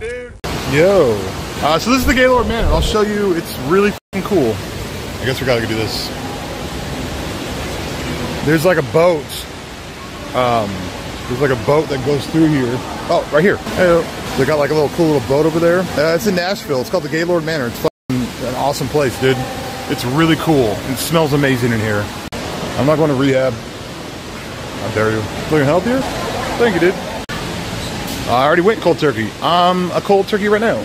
dude? Yo. Uh, so this is the Gaylord Manor. I'll show you. It's really cool. I guess we gotta go do this. There's like a boat. Um, there's like a boat that goes through here. Oh, right here. Hey, they got like a little cool little boat over there. Uh, it's in Nashville. It's called the Gaylord Manor. It's an awesome place, dude. It's really cool. It smells amazing in here. I'm not going to rehab. I dare you? Looking healthier? Thank you, dude. I already went cold turkey. I'm a cold turkey right now.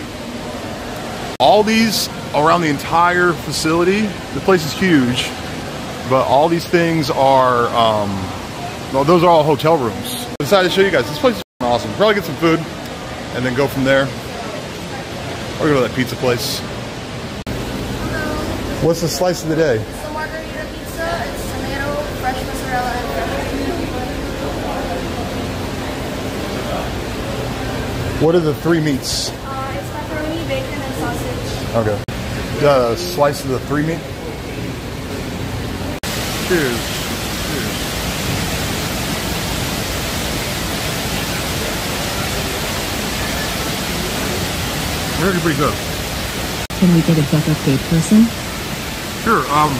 All these around the entire facility, the place is huge, but all these things are, um, well, those are all hotel rooms. I decided to show you guys. This place is awesome. Probably get some food and then go from there. Or go to that pizza place. What's the slice of the day? So margherita pizza, it's tomato, fresh mozzarella, and fresh What are the three meats? Uh, it's pepperoni, bacon, and sausage. Okay. The slice of the three meat. Cheers. Cheers. Really pretty good. Can we get a duck update person? Sure, um,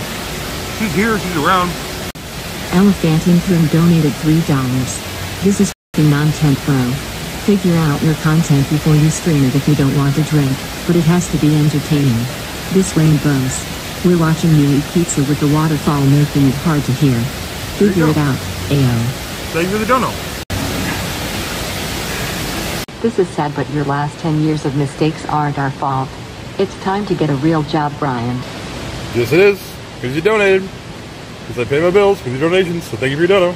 she's here, she's around. Elephanting Room donated $3. This is f***ing non-tent bro. Figure out your content before you stream it if you don't want to drink, but it has to be entertaining. This rainbows. We're watching you eat pizza with the waterfall making it hard to hear. Figure it out, Ayo. Thank you for the dono. This is sad but your last 10 years of mistakes aren't our fault. It's time to get a real job, Brian. Yes, it is. Because you donated. Because I pay my bills with your donations. So thank you for your dono.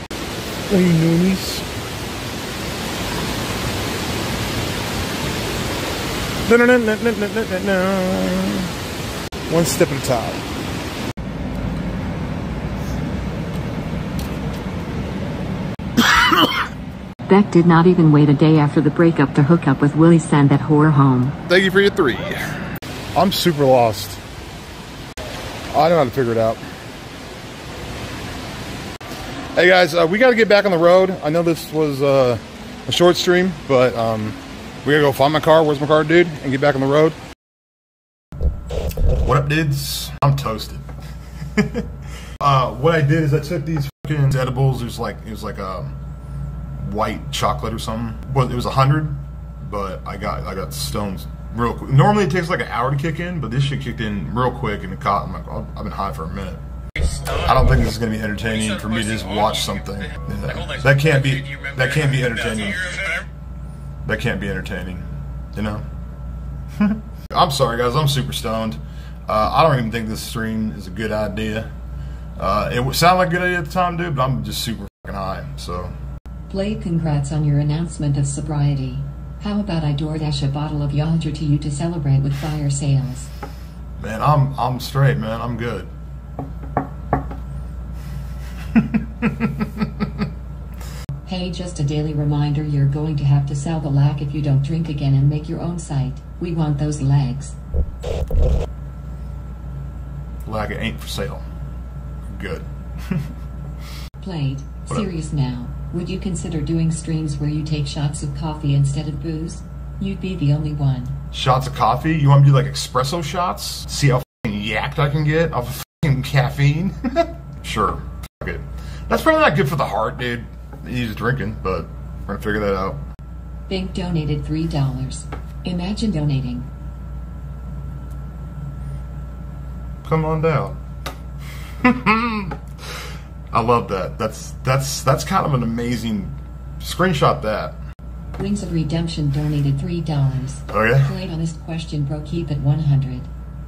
Hey, noonies. One step at a time. Bec did not even wait a day after the breakup to hook up with Willie send that whore home. Thank you for your three. I'm super lost. I know how to figure it out. Hey guys, uh, we got to get back on the road. I know this was uh, a short stream, but um, we gotta go find my car. Where's my car, dude? And get back on the road. What up, dudes? I'm toasted. uh, what I did is I took these fucking edibles. It was like it was like a white chocolate or something. Well, it was a hundred, but I got I got stoned real quick. Normally it takes like an hour to kick in, but this shit kicked in real quick and it caught. I'm like, I've been high for a minute. I don't think this is gonna be entertaining for me to just watch something. Yeah. That can't be that can't be entertaining. That can't be entertaining. You know. I'm sorry, guys. I'm super stoned. Uh, I don't even think this stream is a good idea. Uh, it would sound like a good idea at the time, dude, but I'm just super fucking high. So Blade, congrats on your announcement of sobriety. How about I DoorDash a bottle of Yalja to you to celebrate with fire sales? Man, I'm I'm straight, man. I'm good. Hey, just a daily reminder you're going to have to sell the lack if you don't drink again and make your own site. We want those legs. Like it ain't for sale. Good. Blade. What up? serious now. Would you consider doing streams where you take shots of coffee instead of booze? You'd be the only one. Shots of coffee? You want me to do like espresso shots? See how yacked I can get off of fucking caffeine? sure. Fuck it. That's probably not good for the heart, dude. He's drinking, but we're gonna figure that out. Bink donated $3. Imagine donating. Come on down. I love that. That's that's that's kind of an amazing screenshot that. Wings of Redemption donated $3. Oh yeah? Blade honest question bro keep it 100.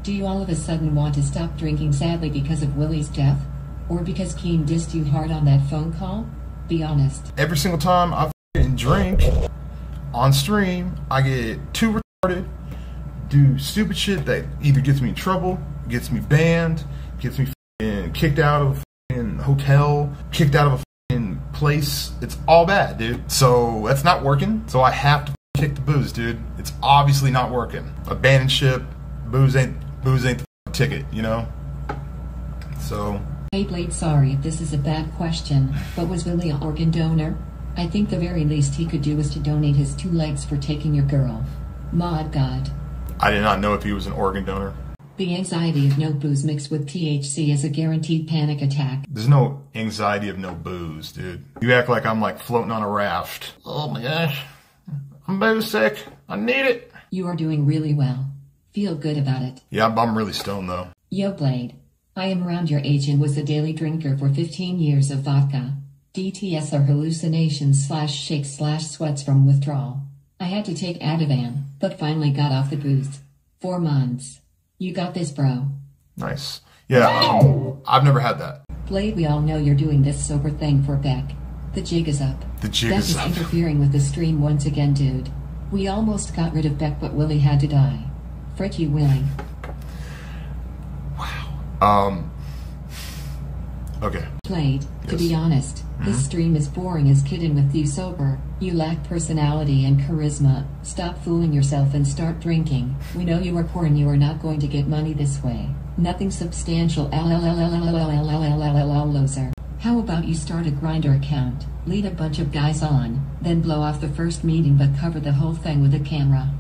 Do you all of a sudden want to stop drinking sadly because of Willie's death? Or because Keen dissed you hard on that phone call? Be honest. Every single time I drink on stream, I get too retarded, do stupid shit that either gets me in trouble, gets me banned, gets me kicked out of a hotel, kicked out of a place. It's all bad, dude. So that's not working. So I have to kick the booze, dude. It's obviously not working. Abandon ship, booze ain't booze ain't the ticket, you know. So Hey Blade sorry if this is a bad question, but was Willie an organ donor? I think the very least he could do is to donate his two legs for taking your girl. Mod God. I did not know if he was an organ donor. The anxiety of no booze mixed with THC is a guaranteed panic attack. There's no anxiety of no booze, dude. You act like I'm like floating on a raft. Oh my gosh. I'm booze sick. I need it. You are doing really well. Feel good about it. Yeah, I'm- I'm really stoned though. Yo, Blade. I am around your age and was a daily drinker for 15 years of vodka. DTS are hallucinations slash shakes slash sweats from withdrawal. I had to take Ativan, but finally got off the booze. Four months. You got this, bro. Nice. Yeah, um, I've never had that. Blade, we all know you're doing this sober thing for Bec. The jig is up. The jig Bec is is up. interfering with the stream once again, dude. We almost got rid of Bec, but Willie had to die. Frick you, Willie. Um. Okay. Blade. To be honest, Mm-hmm. this stream is boring as kidding with you sober. You lack personality and charisma. Stop fooling yourself and start drinking. We know you are poor and you are not going to get money this way. Nothing substantial. Loser. How about you start a Grindr account, lead a bunch of guys on, then blow off the first meeting but cover the whole thing with a camera?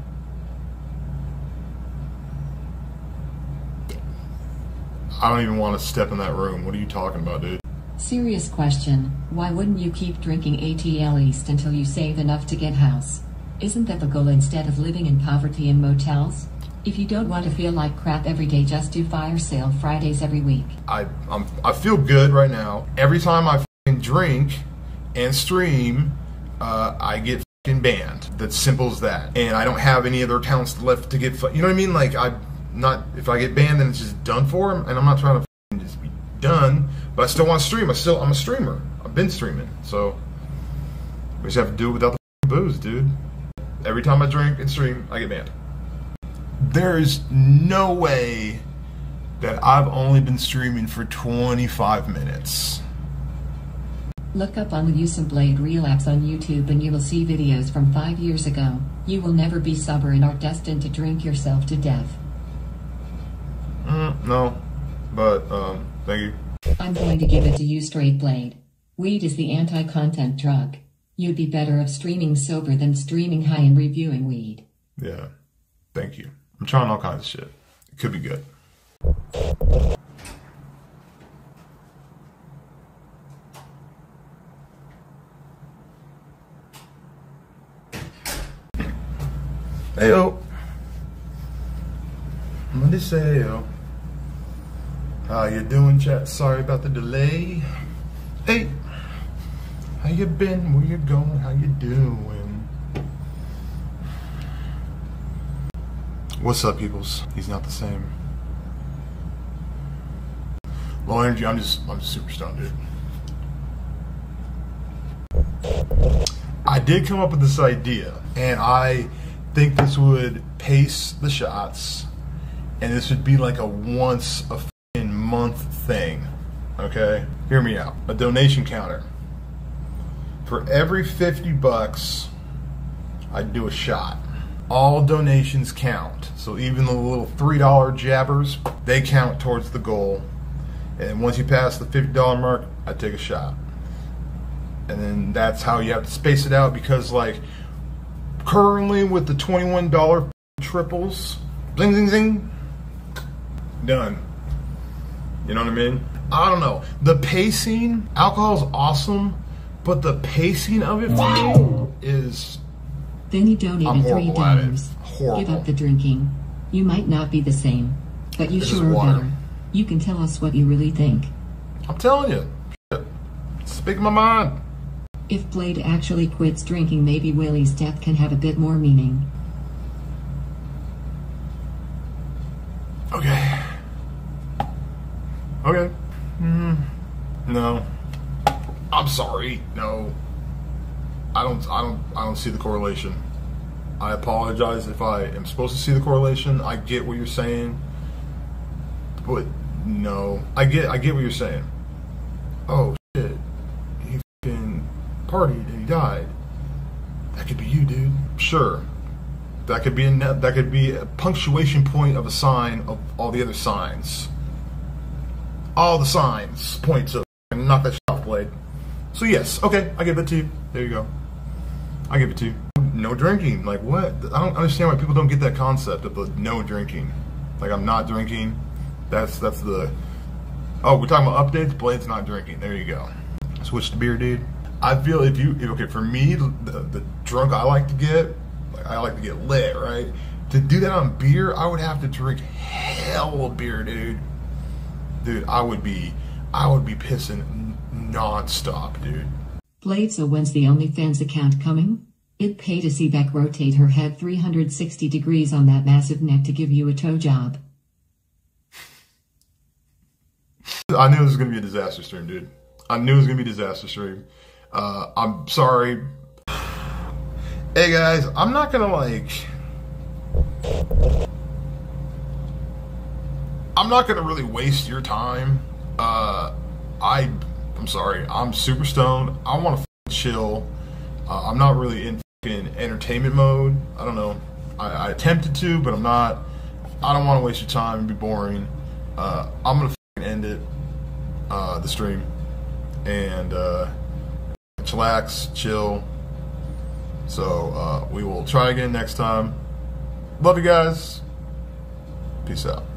I don't even want to step in that room. What are you talking about, dude? Serious question. Why wouldn't you keep drinking ATL East until you save enough to get house? Isn't that the goal instead of living in poverty in motels? If you don't want to feel like crap every day, just do fire sale Fridays every week. I I'm, I feel good right now. Every time I fing drink and stream, uh, I get fing banned. That's simple as that. And I don't have any other accounts left to get. You know what I mean? Like I not if I get banned, then it's just done for. And I'm not trying to fing just be done. But I still want to stream. I still I'm a streamer. I've been streaming. So we just have to do it without the fing booze, dude. Every time I drink and stream, I get banned. There's no way that I've only been streaming for 25 minutes. Look up OnlyUseMeBlade Relapse on YouTube and you will see videos from five years ago. You will never be sober and are destined to drink yourself to death. No, but um, thank you. I'm going to give it to you straight blade. Weed is the anti-content drug. You'd be better off streaming sober than streaming high and reviewing weed. Yeah, thank you. I'm trying all kinds of shit. It could be good. Heyo. Monday say yo. How you doing, chat? Sorry about the delay. Hey, how you been? Where you going? How you doing? What's up, peoples? He's not the same. Low energy. I'm just. I'm just super stoned, dude. I did come up with this idea, and I think this would pace the shots, and this would be like a once a month thing. Okay, hear me out. A donation counter. For every fifty bucks, I'd do a shot. All donations count. So even the little three dollar jabbers, they count towards the goal. And once you pass the fifty dollar mark, I take a shot. And then that's how you have to space it out because like currently with the twenty one dollar triples, zing zing zing, done. You know what I mean? I don't know. The pacing, alcohol's awesome, but the pacing of it for me is Then you donated I'm three horrible dollars. Give up the drinking. You might not be the same, but you This sure are better. You can tell us what you really think. I'm telling you. Shit. Speak my mind. If Blade actually quits drinking, maybe Willie's death can have a bit more meaning. Okay. Okay. Mm, no. I'm sorry. No. I don't I don't I don't see the correlation. I apologize if I am supposed to see the correlation. I get what you're saying. But no. I get I get what you're saying. Oh shit. He fucking partied and he died. That could be you, dude. Sure. That could be a that could be a punctuation point of a sign of all the other signs. All the signs point to knock that. So yes, okay, I give it to you. There you go. I give it to you. no drinking. Like what? I don't understand why people don't get that concept of the no drinking. Like I'm not drinking. That's that's the. Oh, we're talking about updates. Blade's not drinking. There you go. Switch to beer, dude. I feel if you okay for me, the, the drunk I like to get, like I like to get lit, right? To do that on beer, I would have to drink hell of beer, dude. Dude, I would be, I would be pissing nonstop, dude. Blade, so when's the OnlyFans account coming? It'd pay to see Bec rotate her head 360 degrees on that massive neck to give you a toe job. I knew this was gonna be a disaster stream, dude. I knew it was gonna be a disaster stream. Uh, I'm sorry. Hey guys, I'm not gonna like. I'm not gonna really waste your time. Uh, I, I'm sorry. I'm super stoned. I want to chill. Uh, I'm not really in entertainment mode. I don't know. I, I attempted to, but I'm not. I don't want to waste your time and be boring. Uh, I'm gonna end it. Uh, the stream and uh, chillax, chill. So uh, we will try again next time. Love you guys. Peace out.